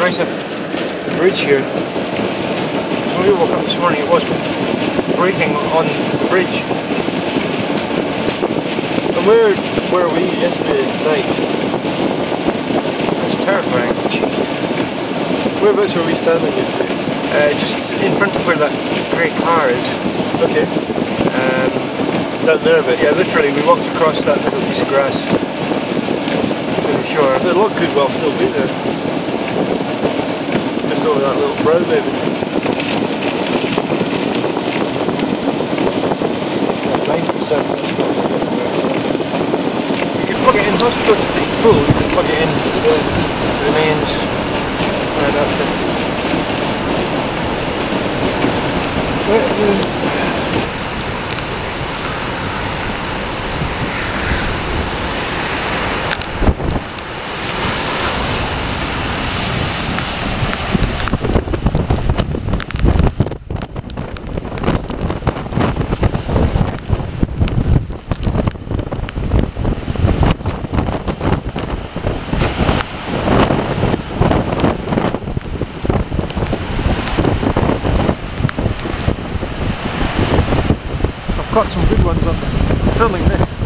nice of bridge here. When we woke up this morning, it was breaking on the bridge. And where were we yesterday night? It's terrifying. Jesus. Whereabouts were we standing yesterday? Uh, just in front of where that grey car is. Okay. Um, Down there a bit. yeah, literally, we walked across that little piece of grass the shore. The log could well still be there. Just over that little brow maybe. You can plug it in, not supposed to be full, you can plug it in to the, to the mains right up there. Got some good ones on filming this.